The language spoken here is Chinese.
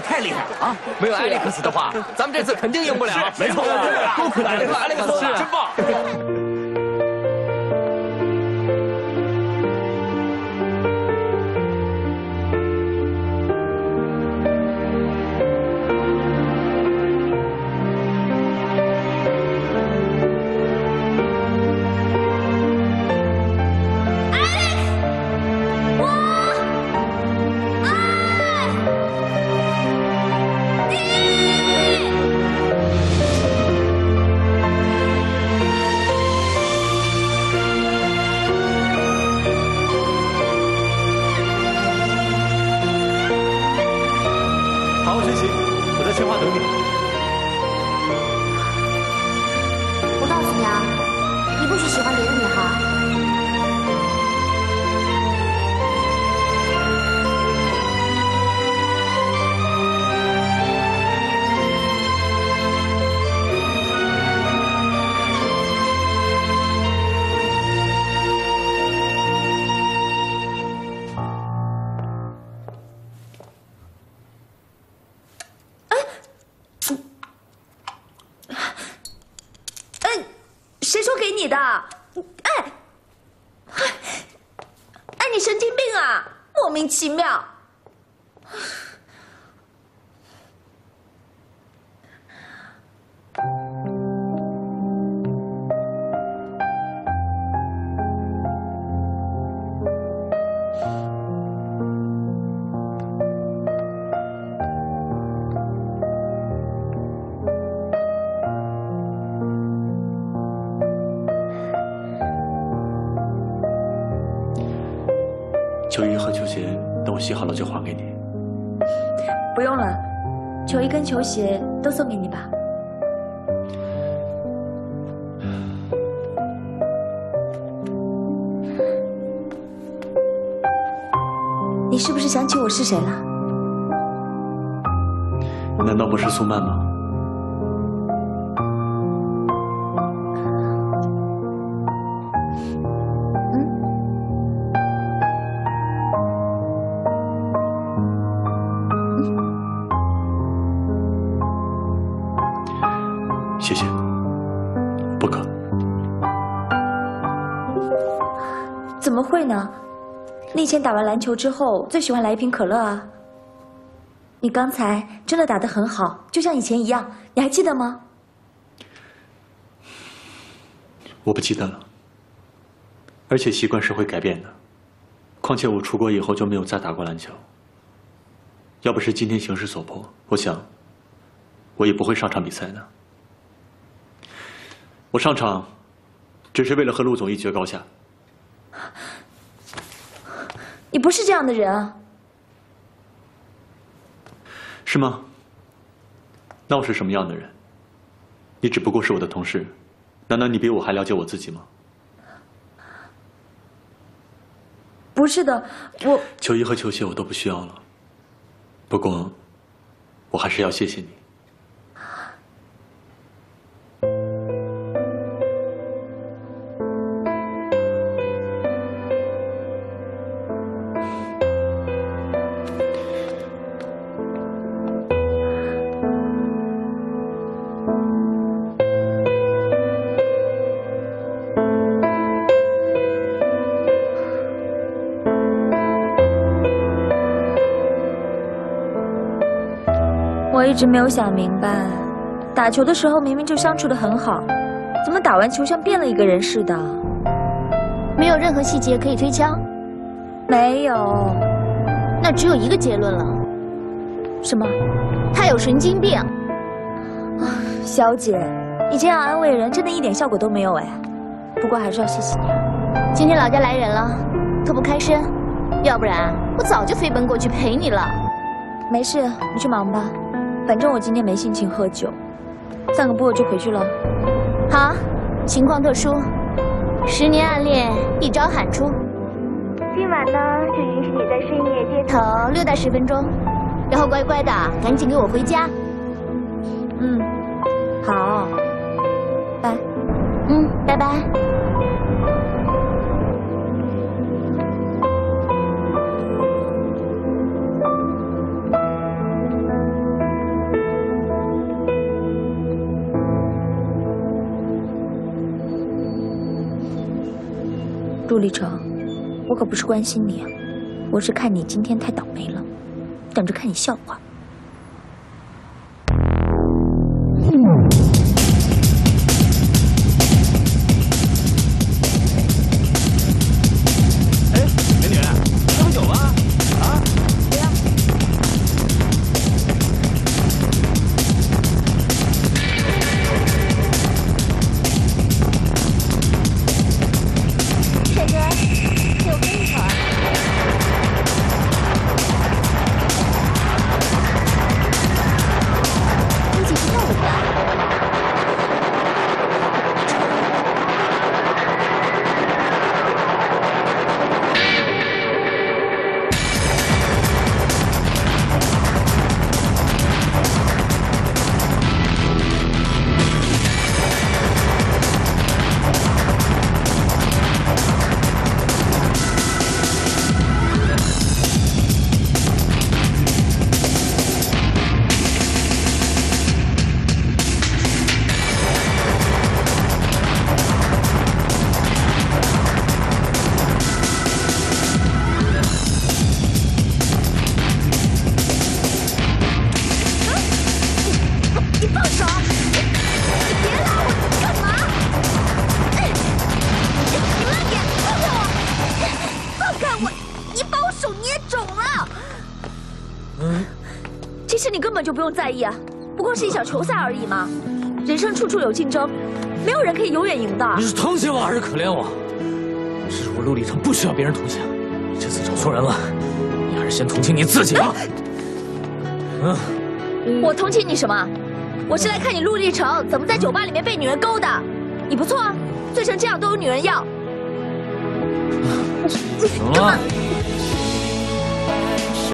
太厉害了啊！没有艾利克斯的话，咱们这次肯定赢不了。没错，多亏艾利克斯，崔琦我在清华等你。我告诉你啊你不许喜欢别的女孩。莫名其妙。秋衣和球鞋等我洗好了就还给你。不用了，球衣跟球鞋都送给你吧。你是不是想起我是谁了？难道不是苏曼吗？以前打完篮球之后，最喜欢来一瓶可乐啊。你刚才真的打得很好，就像以前一样，你还记得吗？我不记得了。而且习惯是会改变的，况且我出国以后就没有再打过篮球。要不是今天形势所迫，我想我也不会上场比赛的。我上场只是为了和陆总一决高下。你不是这样的人啊，是吗？那我是什么样的人？你只不过是我的同事，难道你比我还了解我自己吗？不是的，我球衣和球鞋我都不需要了，不过我还是要谢谢你。一直没有想明白，打球的时候明明就相处的很好，怎么打完球像变了一个人似的？没有任何细节可以推敲？没有，那只有一个结论了。什么？他有神经病。啊，小姐，你这样安慰人，真的一点效果都没有哎。不过还是要谢谢你。今天老家来人了，脱不开身，要不然我早就飞奔过去陪你了。没事，你去忙吧。反正我今天没心情喝酒，散个步就回去了。好，情况特殊，十年暗恋一朝喊出。今晚呢，就允许你在深夜街头溜达十分钟，然后乖乖的赶紧给我回家。嗯，好，拜。嗯，拜拜。陆励成，我可不是关心你啊，我是看你今天太倒霉了，等着看你笑话。就不用在意啊，不过是一小球赛而已嘛。人生处处有竞争，没有人可以永远赢的。你是同情我还是可怜我？是我陆励成不需要别人同情，你这次找错人了，你还是先同情你自己吧。嗯，我同情你什么？我是来看你陆励成怎么在酒吧里面被女人勾的。你不错啊，醉成这样都有女人要。行了，